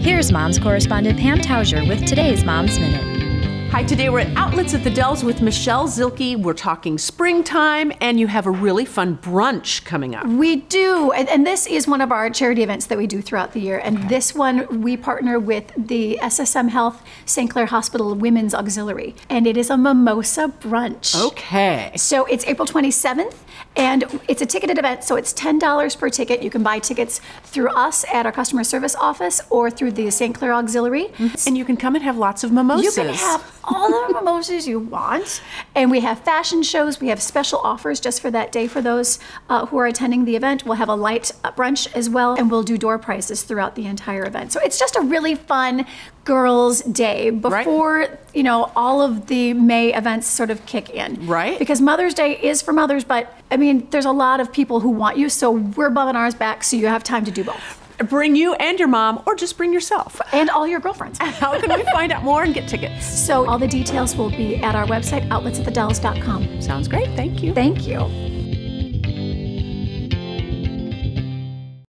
Here's Moms correspondent Pam Tauger with today's Moms Minute. Hi, today we're at Outlets at the Dells with Michelle Zilke. We're talking springtime, and you have a really fun brunch coming up. We do, and, and this is one of our charity events that we do throughout the year. And okay. this one, we partner with the SSM Health St. Clare Hospital Women's Auxiliary, and it is a mimosa brunch. Okay. So it's April 27th, and it's a ticketed event, so it's $10 per ticket. You can buy tickets through us at our customer service office or through the St. Clare Auxiliary. Mm-hmm. And you can come and have lots of mimosas. You can have all the mimosas you want. And we have fashion shows. We have special offers just for that day for those uh, who are attending the event. We'll have a light brunch as well, and we'll do door prizes throughout the entire event. So it's just a really fun girls' day before right. you know all of the May events sort of kick in. Right. Because Mother's Day is for mothers, but I mean, there's a lot of people who want you, so we're bumming ours back, so you have time to do both bring you and your mom, or just bring yourself. And all your girlfriends. How can we find out more and get tickets? So all the details will be at our website, outletsatthedells.com. Sounds great. Thank you. Thank you.